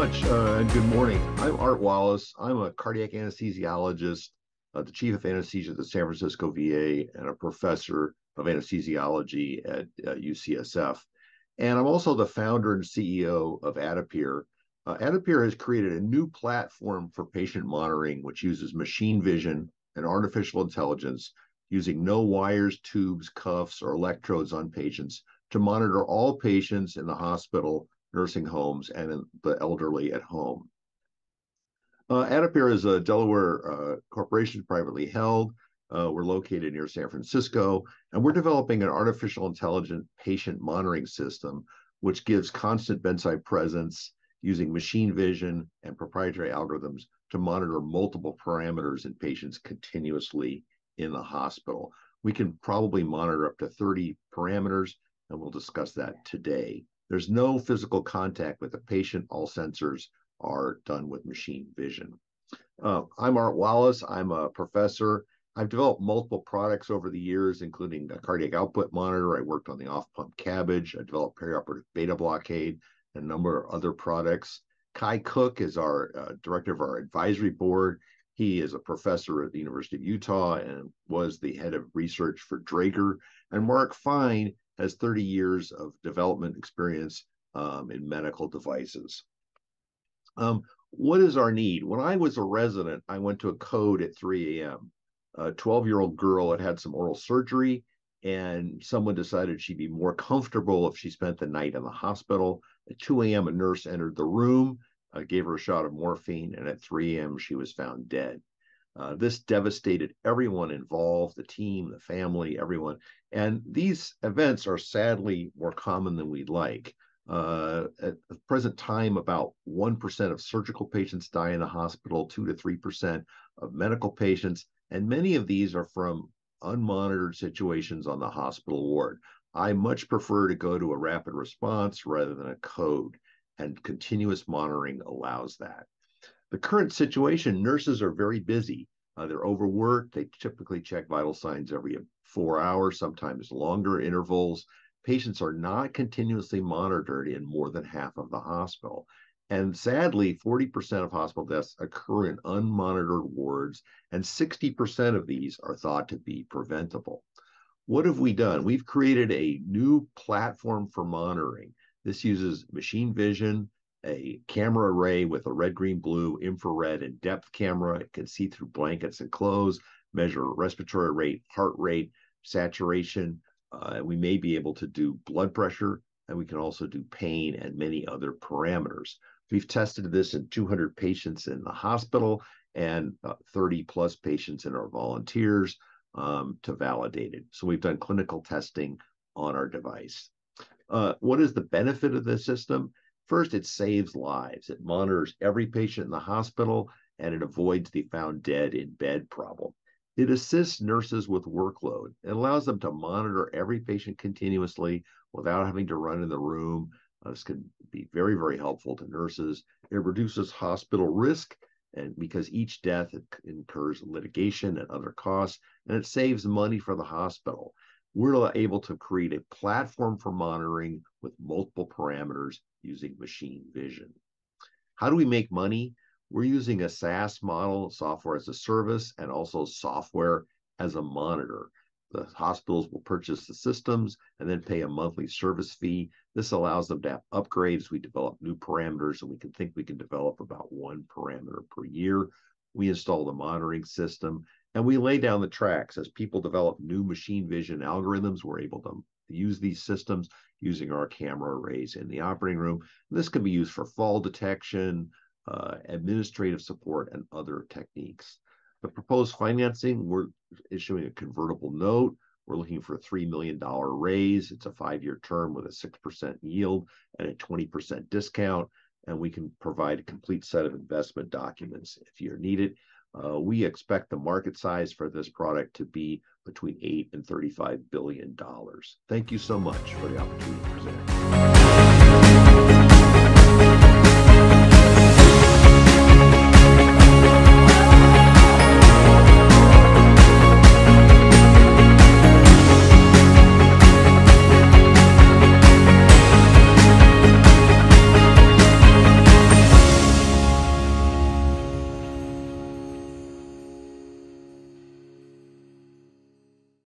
much, uh, and good morning. I'm Art Wallace. I'm a cardiac anesthesiologist, uh, the chief of anesthesia at the San Francisco VA, and a professor of anesthesiology at uh, UCSF. And I'm also the founder and CEO of Atapir. Uh, Atapir has created a new platform for patient monitoring, which uses machine vision and artificial intelligence using no wires, tubes, cuffs, or electrodes on patients to monitor all patients in the hospital, nursing homes, and the elderly at home. Uh, Atapir is a Delaware uh, corporation, privately held. Uh, we're located near San Francisco, and we're developing an artificial intelligent patient monitoring system, which gives constant bedside presence using machine vision and proprietary algorithms to monitor multiple parameters in patients continuously in the hospital. We can probably monitor up to 30 parameters, and we'll discuss that today. There's no physical contact with the patient. All sensors are done with machine vision. Uh, I'm Art Wallace. I'm a professor I've developed multiple products over the years, including a cardiac output monitor. I worked on the off pump CABG. I developed perioperative beta blockade and a number of other products. Kai Kuck is our uh, director of our advisory board. He is a professor at the University of Utah and was the head of research for Draeger. And Mark Fine has 30 years of development experience um, in medical devices. Um, what is our need? When I was a resident, I went to a code at 3 a.m a 12 year old girl had had some oral surgery and someone decided she'd be more comfortable if she spent the night in the hospital. At 2 a.m., a nurse entered the room, uh, gave her a shot of morphine, and at 3 a.m., she was found dead. Uh, this devastated everyone involved the team, the family, everyone. And these events are sadly more common than we'd like. Uh, at the present time, about 1% of surgical patients die in the hospital, 2 to 3% of medical patients, and many of these are from unmonitored situations on the hospital ward. I much prefer to go to a rapid response rather than a code, and continuous monitoring allows that. The current situation nurses are very busy. Uh, they're overworked. They typically check vital signs every four hours, sometimes longer intervals. Patients are not continuously monitored in more than half of the hospital. And sadly, 40% of hospital deaths occur in unmonitored wards, and 60% of these are thought to be preventable. What have we done? We've created a new platform for monitoring. This uses machine vision, a camera array with a red, green, blue, infrared, and depth camera. It can see through blankets and clothes, measure respiratory rate, heart rate, saturation. Uh, we may be able to do blood pressure, and we can also do pain and many other parameters. We've tested this in 200 patients in the hospital and uh, 30 plus patients in our volunteers um, to validate it. So we've done clinical testing on our device. Uh, what is the benefit of this system? First, it saves lives. It monitors every patient in the hospital and it avoids the found dead in bed problem. It assists nurses with workload. It allows them to monitor every patient continuously without having to run in the room uh, this can be very, very helpful to nurses. It reduces hospital risk and because each death incurs litigation and other costs, and it saves money for the hospital. We're able to create a platform for monitoring with multiple parameters using machine vision. How do we make money? We're using a SaaS model, software as a service, and also software as a monitor. The hospitals will purchase the systems and then pay a monthly service fee. This allows them to have upgrades. We develop new parameters, and we can think we can develop about one parameter per year. We install the monitoring system, and we lay down the tracks. As people develop new machine vision algorithms, we're able to use these systems using our camera arrays in the operating room. This can be used for fall detection, uh, administrative support, and other techniques. The proposed financing, we're issuing a convertible note. We're looking for a $3 million raise. It's a five year term with a 6% yield and a 20% discount. And we can provide a complete set of investment documents if you're needed. Uh, we expect the market size for this product to be between 8 and 35 billion dollars. Thank you so much for the opportunity to present.